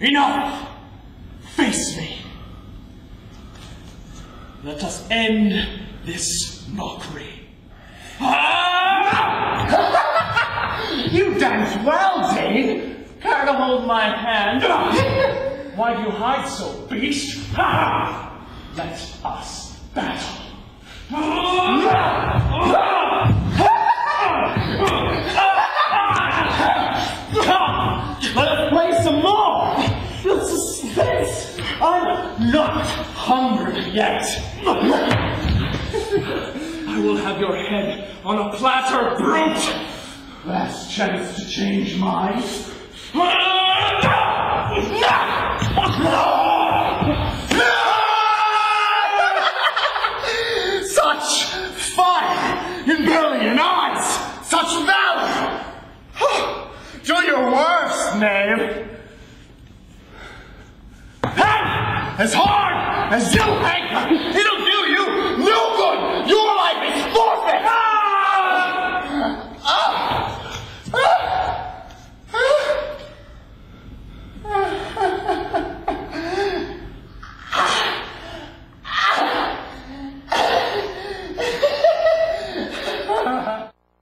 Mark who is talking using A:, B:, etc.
A: Enough! Face me. Let us end this mockery.
B: You dance well, Dane.
A: Care to hold my hand? Why do you hide so, beast? Let us battle. I'm not hungry yet. I will have your head on a platter, brute. Last chance to change minds.
B: Such fire in brilliant eyes, such valor. Do your worst, knave. As hard as you hang, it'll